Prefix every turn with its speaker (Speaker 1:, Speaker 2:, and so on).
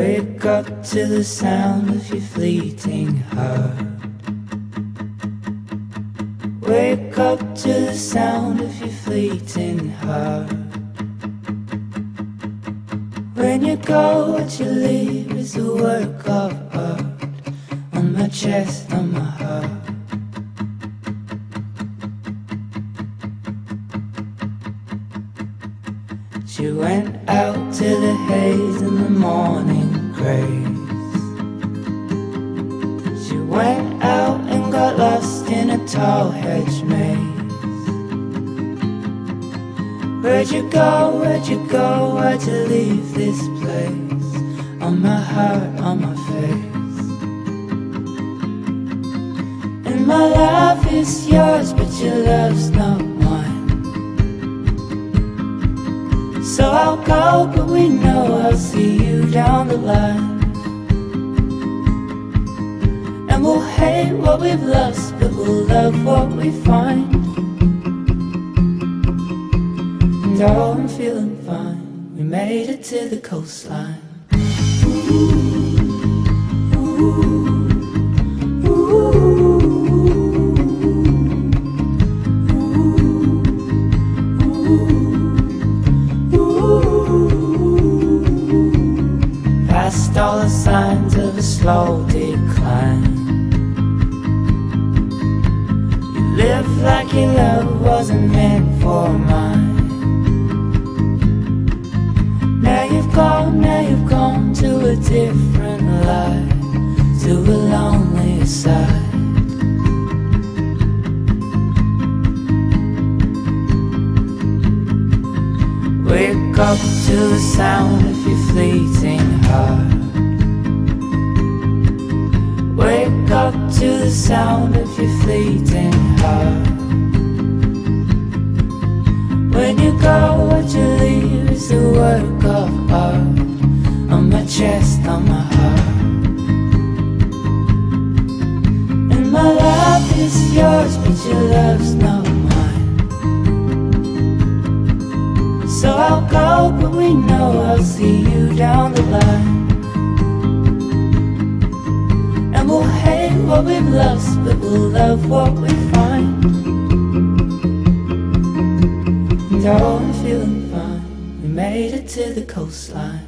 Speaker 1: Wake up to the sound of your fleeting heart. Wake up to the sound of your fleeting heart. When you go, what you leave is a work of art on my chest, on my heart. She went out to the haze in the morning hedge maze. Where'd you go? Where'd you go? Why'd you leave this place? On my heart, on my face. And my love is yours, but your love's not mine. So I'll go, but we know I'll see you down the line. And we'll hate what we've lost, we'll love what we find. And oh, I'm feeling fine. We made it to the coastline. Past love wasn't meant for mine. Now you've gone, now you've gone to a different life, to a lonely side. Wake up to the sound of your fleeting heart. Wake up to the sound of your fleeting heart. When you go, what you leave is a work of art on my chest, on my heart. And my love is yours, but your love's not mine. So I'll go, but we know I'll see you down the line. And we'll hate what we've lost, but we'll love what we find. Oh, I'm feeling fine. We made it to the coastline.